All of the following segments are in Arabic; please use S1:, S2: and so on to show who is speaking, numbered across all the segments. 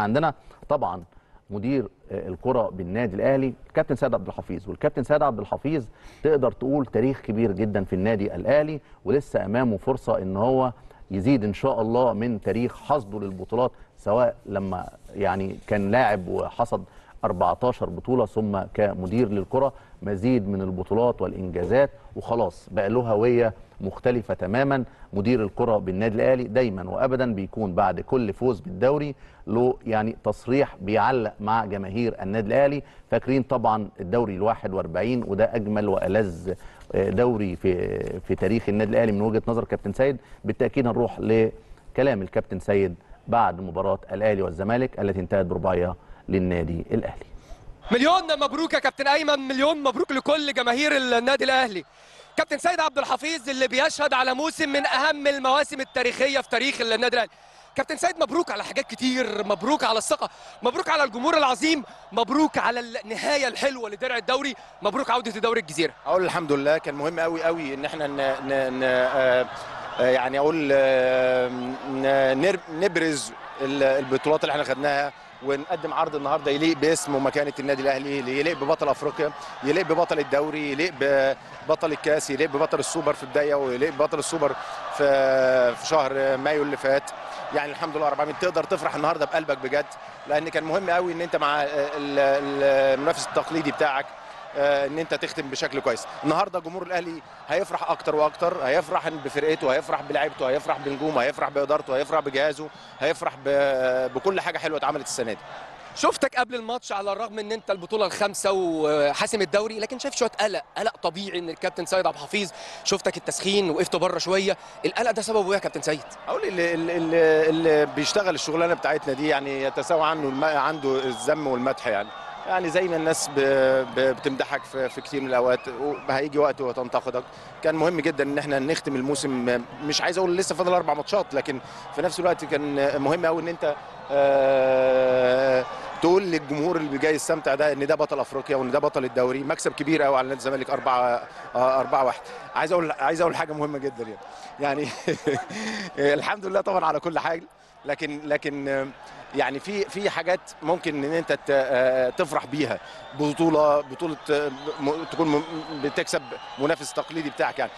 S1: عندنا طبعا مدير الكره بالنادي الأهلي كابتن سيد عبد الحفيظ والكابتن سيد عبد الحفيظ تقدر تقول تاريخ كبير جدا في النادي الأهلي ولسه أمامه فرصة إن هو يزيد إن شاء الله من تاريخ حصده للبطولات سواء لما يعني كان لاعب وحصد 14 بطولة ثم كمدير للكرة مزيد من البطولات والإنجازات. وخلاص بقى له هوية مختلفة تماما. مدير الكرة بالنادي الأهلي دايما وابدا بيكون بعد كل فوز بالدوري له يعني تصريح بيعلق مع جماهير النادي الأهلي. فاكرين طبعا الدوري ال 41 وده أجمل وألذ دوري في في تاريخ النادي الأهلي من وجهة نظر كابتن سيد. بالتأكيد هنروح لكلام الكابتن سيد بعد مباراة الأهلي والزمالك التي انتهت برباعية للنادي الأهلي.
S2: مليون مبروك يا كابتن أيمن مليون مبروك لكل جماهير النادي الأهلي. كابتن سيد عبد الحفيظ اللي بيشهد على موسم من أهم المواسم التاريخية في تاريخ النادي الأهلي. كابتن سيد مبروك على حاجات كتير مبروك على الثقة مبروك على الجمهور العظيم مبروك على النهاية الحلوة لدرع الدوري مبروك عودة دوري الجزيرة.
S3: أقول الحمد لله كان مهم قوي قوي إن إحنا ن... ن... ن... آه يعني أقول آه نبرز البطولات اللي إحنا خدناها ونقدم عرض النهارده يليق باسم ومكانة النادي الأهلي يليق ببطل أفريقيا يليق ببطل الدوري يليق ببطل الكاس يليق ببطل السوبر في البدايه ويليق ببطل السوبر في في شهر مايو اللي فات. يعني الحمد لله رب العالمين. تقدر تفرح النهارده بقلبك بجد لأن كان مهم قوي إن أنت مع المنافس التقليدي بتاعك. إن أنت تختم بشكل كويس. النهارده جمهور الأهلي هيفرح أكتر وأكتر هيفرح بفرقته هيفرح بلعيبته هيفرح بنجومه هيفرح بإدارته هيفرح بجهازه هيفرح بكل حاجة حلوة اتعملت السنة دي.
S2: شفتك قبل الماتش على الرغم إن أنت البطولة الخامسة وحاسم الدوري لكن شايف شوية قلق قلق طبيعي إن الكابتن سيد عبد الحفيظ شفتك التسخين وقفت بره شوية. القلق ده سببه إيه يا كابتن سيد؟
S3: أقول اللي, اللي, اللي بيشتغل الشغلانة بتاعتنا دي يعني يتساوى عنه عنده الذم والمدح يعني. يعني زي ما الناس بتمدحك في كتير من الأوقات هيجي وقت وتنتقدك. كان مهم جدا إن إحنا نختم الموسم مش عايز أقول لسه فاضل أربع ماتشات لكن في نفس الوقت كان مهم قوي إن أنت تقول للجمهور اللي جاي يستمتع ده إن ده بطل أفريقيا وإن ده بطل الدوري. مكسب كبير قوي على نادي الزمالك 4 4 1 عايز أقول عايز أقول حاجة مهمة جدا يعني. يعني الحمد لله طبعا على كل حاجة لكن لكن يعني في في حاجات ممكن إن أنت تفرح بيها. بطولة بطولة تكون بتكسب منافس تقليدي بتاعك يعني.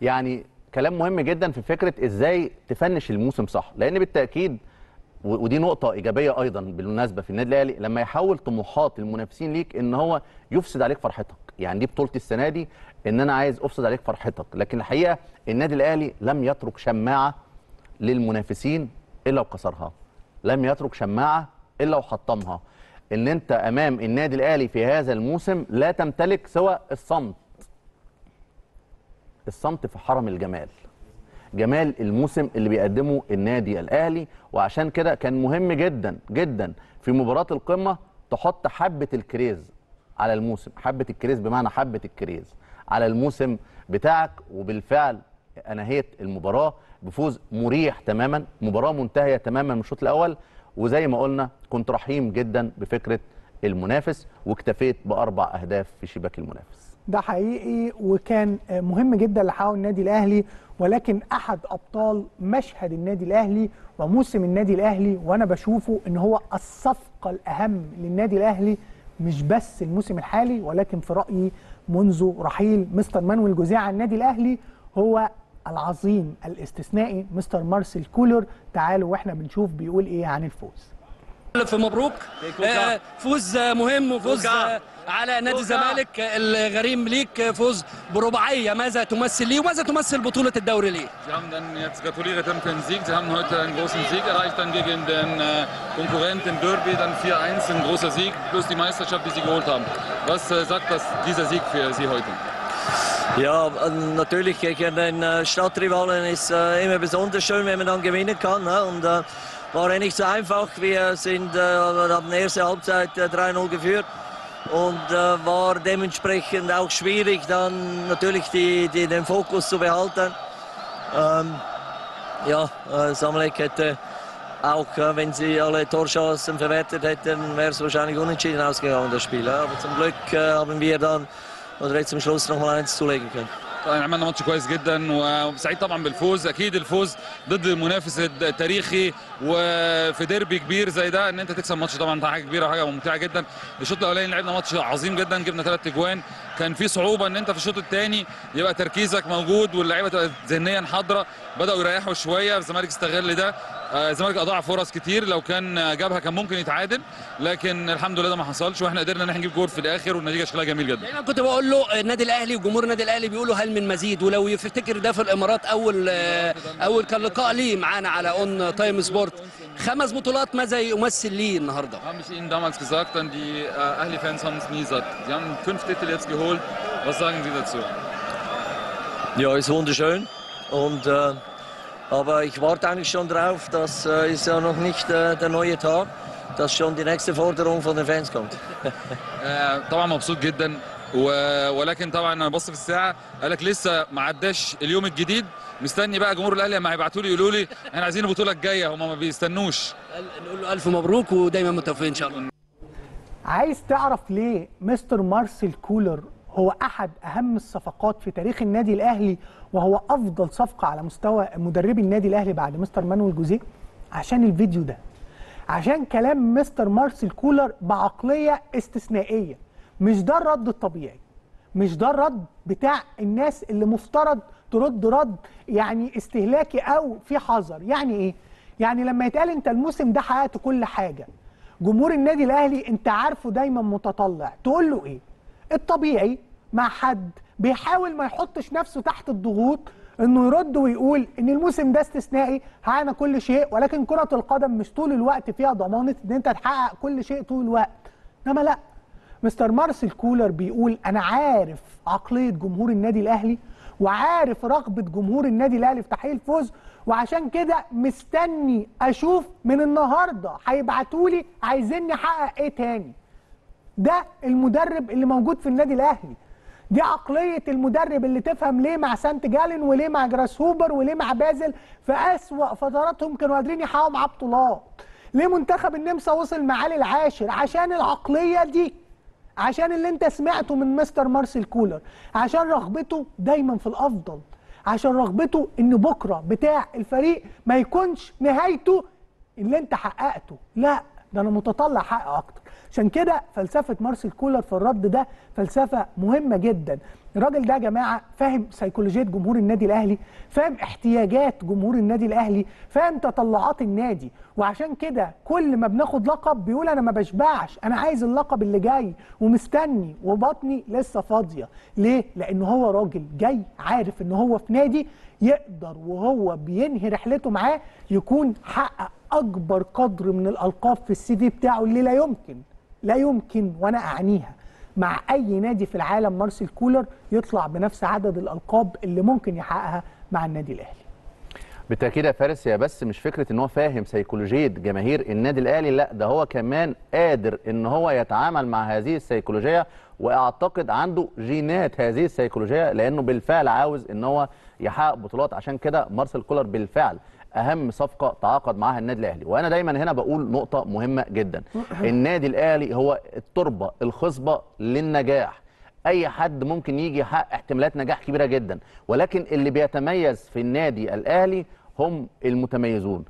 S1: يعني كلام مهم جدا في فكرة إزاي تفنش الموسم صح. لأن بالتأكيد ودي نقطة إيجابية أيضا بالمناسبة في النادي الأهلي لما يحول طموحات المنافسين ليك إن هو يفسد عليك فرحتك. يعني دي بطولة السنة دي إن أنا عايز أفسد عليك فرحتك. لكن الحقيقة النادي الأهلي لم يترك شماعة للمنافسين إلا وكسرها. لم يترك شماعة إلا وحطمها. إن أنت أمام النادي الأهلي في هذا الموسم لا تمتلك سوى الصمت. الصمت في حرم الجمال. جمال الموسم اللي بيقدمه النادي الأهلي. وعشان كده كان مهم جدا جدا في مباراة القمة تحط حبة الكريز على الموسم. حبة الكريز بمعنى حبة الكريز على الموسم بتاعك. وبالفعل أنهيت المباراة بفوز مريح تماما مباراة منتهية تماما من الشوط الأول. وزي ما قلنا كنت رحيم جدا بفكرة المنافس واكتفيت بأربع أهداف في شباك المنافس.
S4: ده حقيقي وكان مهم جدا لحقه النادي الأهلي ولكن أحد أبطال مشهد النادي الأهلي وموسم النادي الأهلي وأنا بشوفه إن هو الصفقة الأهم للنادي الأهلي مش بس الموسم الحالي ولكن في رأيي منذ رحيل مستر مانويل جوزيه عن النادي الأهلي هو العظيم الاستثنائي مستر مارسيل كولر. تعالوا وإحنا بنشوف بيقول إيه عن الفوز.
S5: الف مبروك فوز مهم وفوز على نادي الزمالك الغريم ليك فوز برباعيه ماذا تمثل ليه وماذا تمثل بطوله الدوري ليه؟
S6: Sie haben dann jetzt gratuliert für den Sieg. Sie haben heute einen großen Sieg erreicht dann gegen den Konkurrenten Derby, dann 4-1, ein großer Sieg plus die Meisterschaft, die Sie geholt haben. Was sagt das, dieser Sieg für Sie heute?
S7: Ja, natürlich gegen den Stadtrivalen ist äh, immer besonders schön, wenn man dann gewinnen kann. Ne? Und äh, war ja nicht so einfach. Wir sind, äh, haben die erste Halbzeit 3-0 geführt und war dementsprechend auch schwierig, dann natürlich die, die, den Fokus zu behalten. Ähm, ja, Samalek hätte auch wenn sie alle Torchancen verwertet hätten, wäre es wahrscheinlich unentschieden ausgegangen, das Spiel. Aber zum Glück haben wir dann oder jetzt zum Schluss noch mal eins zulegen können.
S6: طبعاً عملنا ماتش كويس جدا وسعيد طبعا بالفوز. أكيد الفوز ضد المنافس التاريخي وفي ديربي كبير زي ده إن أنت تكسب ماتش طبعا حاجة كبيرة وحاجة ممتعة جدا. الشوط الأولاني لعبنا ماتش عظيم جدا جبنا ثلاث أجوان. كان في صعوبة إن أنت في الشوط الثاني يبقى تركيزك موجود واللعيبة تبقى ذهنيا حاضرة بدأوا يريحوا شوية. الزمالك استغل ده الزمالك أضاع فرص كتير لو كان جابها كان ممكن يتعادل لكن الحمد لله ده ما حصلش وإحنا قدرنا إن إحنا نجيب جول في الآخر والنتيجة شكلها جميل جدا
S5: دايما كنت بقول له النادي الأهلي وجمهور النادي الأهلي بيقولوا هل من مزيد ولو يفتكر ده في الإمارات أول آه، أول كان لقاء ليه معانا على اون تايم سبورت خمس بطولات ماذا يمثل ليه النهارده
S6: Habe ich Ihnen damals gesagt, dann die äh, Ahli-Fans haben es nie satt. Sie haben fünf Titel jetzt geholt. Was sagen Sie dazu?
S7: Ja, ist wunderschön. Und, äh, aber ich warte eigentlich schon drauf, das äh, ist ja noch nicht äh, der neue Tag, dass schon die nächste Forderung von den Fans kommt.
S6: آه، طبعا مبسوط جدا. ولكن طبعا أنا بص في الساعة قال لك لسه ما عداش اليوم الجديد. مستني بقى جمهور الأهلي لما هيبعتوا لي يقولوا لي إحنا عايزين البطولة الجاية هم ما بيستنوش.
S5: نقول له ألف مبروك ودايما متوفقين إن شاء الله.
S4: عايز تعرف ليه مستر مارسيل كولر هو أحد أهم الصفقات في تاريخ النادي الأهلي وهو أفضل صفقة على مستوى مدربي النادي الأهلي بعد مستر مانويل جوزيه عشان الفيديو ده. عشان كلام مستر مارسيل كولر بعقلية استثنائية. مش ده الرد الطبيعي. مش ده الرد بتاع الناس اللي مفترض ترد رد يعني استهلاكي أو في حذر. يعني إيه؟ يعني لما يتقال أنت الموسم ده حققت كل حاجة جمهور النادي الأهلي أنت عارفه دايما متطلع تقول له إيه؟ الطبيعي مع حد بيحاول ما يحطش نفسه تحت الضغوط انه يرد ويقول ان الموسم ده استثنائي حققنا كل شيء ولكن كرة القدم مش طول الوقت فيها ضمانة إن أنت تحقق كل شيء طول الوقت. إنما لأ. مستر مارسيل كولر بيقول أنا عارف عقلية جمهور النادي الأهلي وعارف رغبة جمهور النادي الأهلي في تحقيق الفوز وعشان كده مستني أشوف من النهارده هيبعتوا لي عايزيني أحقق إيه تاني. ده المدرب اللي موجود في النادي الأهلي. دي عقلية المدرب اللي تفهم ليه مع سانت جالن وليه مع جراس هوبر وليه مع بازل في أسوأ فتراتهم كانوا قادرين يحققوا معاه بطولات. ليه منتخب النمسا وصل معاه للعاشر؟ عشان العقلية دي. عشان اللي انت سمعته من مستر مارسيل كولر. عشان رغبته دايما في الأفضل. عشان رغبته إن بكرة بتاع الفريق ما يكونش نهايته اللي انت حققته. لا. ده أنا متطلع حق أكتر. عشان كده فلسفة مارسيل كولر في الرد ده فلسفة مهمة جدا. الراجل ده يا جماعة فاهم سيكولوجيه جمهور النادي الأهلي فاهم احتياجات جمهور النادي الأهلي فاهم تطلعات النادي. وعشان كده كل ما بناخد لقب بيقول أنا ما بشبعش أنا عايز اللقب اللي جاي ومستني وبطني لسه فاضية. ليه؟ لأن هو راجل جاي عارف إن هو في نادي يقدر وهو بينهي رحلته معاه يكون حقق أكبر قدر من الألقاب في السي في بتاعه اللي لا يمكن لا يمكن وأنا اعنيها مع أي نادي في العالم مارسيل كولر يطلع بنفس عدد الألقاب اللي ممكن يحققها مع النادي الأهلي.
S1: بالتأكيد يا فارس هي بس مش فكرة إن هو فاهم سيكولوجية جماهير النادي الأهلي لا ده هو كمان قادر إن هو يتعامل مع هذه السيكولوجية وأعتقد عنده جينات هذه السيكولوجية لأنه بالفعل عاوز إن هو يحقق بطولات. عشان كده مارسيل كولر بالفعل أهم صفقة تعاقد معاها النادي الأهلي. وأنا دايما هنا بقول نقطة مهمة جدا. النادي الأهلي هو التربة الخصبة للنجاح. أي حد ممكن يجي يحقق احتمالات نجاح كبيرة جدا. ولكن اللي بيتميز في النادي الأهلي هم المتميزون.